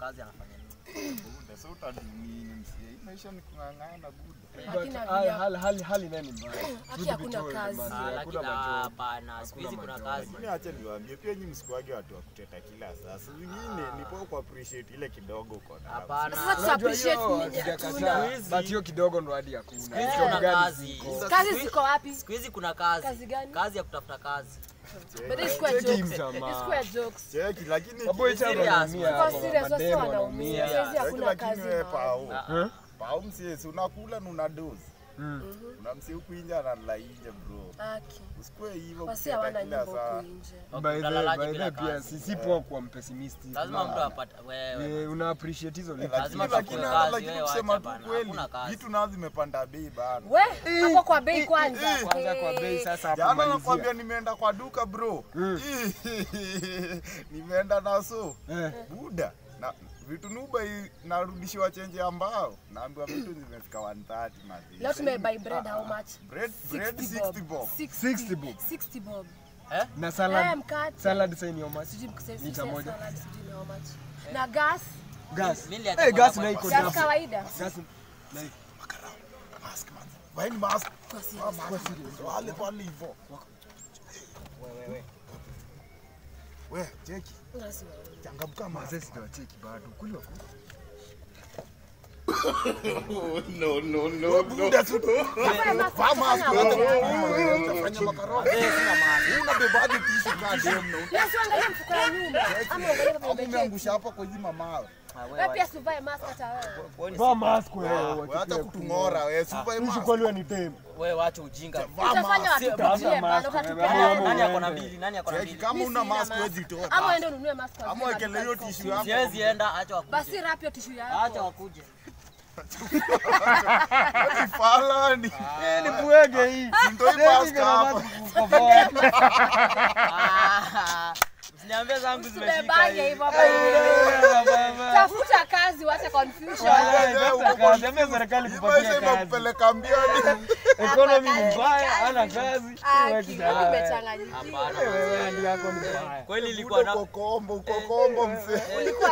kazi anafanya nini? Buda, so utadumini msie. Maisha ni kung'ang'ana buda. Hali- hali- hali- hali naye ni mbaya. Hakuna kazi. Ah, hakuna ah, hapana, siku hizi kuna kazi. Mimi acha niwaambie pia nyinyi msikuage watu wa kuteta kila saa. Saa zingine ni poa ku appreciate ile kidogo uko nayo. Hapana. Sasa appreciate but hiyo kidogo ndo hadi hakuna. Siku hizi kuna kazi. Kazi ziko wapi? Siku hizi kuna kazi. Kazi gani? Kazi ya kutafuta kazi. But jokes. jokes. Cheki lakini Kwa serious, hakuna kazi. mahali. pao. Ah, Eh? Pao msie si unakula na una dozi. Mm. Una msie huku nje analala nje bro. Haki. Usikue hivyo Wasi hawana kila huku nje. By the by the pia kazi? si si poa kuwa mpessimistic. Lazima na- mtu apate wewe. Eh, una appreciate hizo Eh, Lazima lakini tafute hata kazi, lakini kusema tu kweli vitu nazo zimepanda bei bana. We, hapo kwa bei kwanza. Kwanza kwa bei sasa hapo Jana nakwambia nimeenda kwa duka bro. Nimeenda naso. Eh. buda na vitu nuba hii narudishiwa chenje ambao naambiwa vitu zimefika 130 mazi. Leo tumebuy bread how much? Bread bread 60 bob. 60 bob. 60 bob. Eh? Na Eh, salad mkate. salad sasa ni how much? Lita sijui moja. salad, sijui ni how much. Na gas, Gas. Eh, gas na iko gas kawaida. Gas na Mask man. Vaini mask. Kwa serious. Wale pale hivyo. We, cheki. Lazima. Changamka mazesi mazee cheki bado. Kweli wako? Buda no, no, no. Vaa mask. Utafanya makaroni. Eh, sina. Unabebaje tishu goddamn no? Leo si uangalie mfuko ya nyumba. Ama uangalie kama umeangusha hapa kwa hii mamawe. Ah, wewe Wewe pia wacha. mask hata wewe. Wewe Vaa mask Wewe wewe. hata kutung'ora wewe, si mask. kweli wewe ni tem. Wewe wacha ujinga. Utafanya watu kutie bana, mask, utatupea wewe. hela. Nani ako na uende. Nani ako na Cheki kama una mask mask. toa. Ama uende ununue mask Ama vile wekele hiyo maduka tishu yako. Siwezi enda, acha wakuje. Basi rap hiyo tishu Acha wakuje. Falani. Ni buege hii. Ah, Usiniambie zangu zimeshika hivyo hapa. Tafuta kazi, wacha confusion. Ambia serikali kupatia kazi. Kupeleka mbioni. Economy ni mbaya, hana kazi. Ah, umechanganyikiwa. Kweli ilikuwa na Uko kombo, kombo mzee. Ulikuwa